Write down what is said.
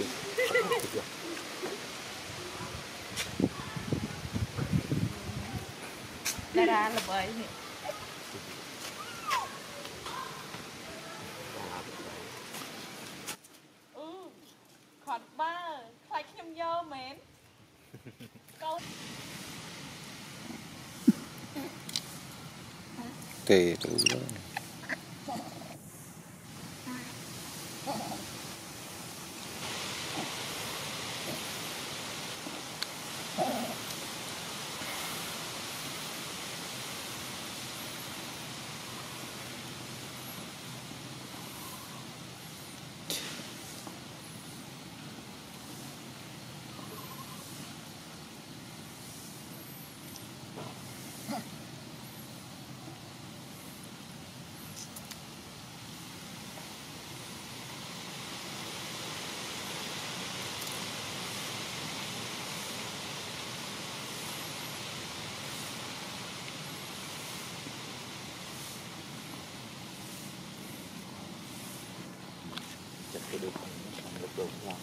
kinh đa đa là bởi nè ừ, khọt ba, khoai ខ្ញុំយកមែនកូនទេទៅ Kedokarnya.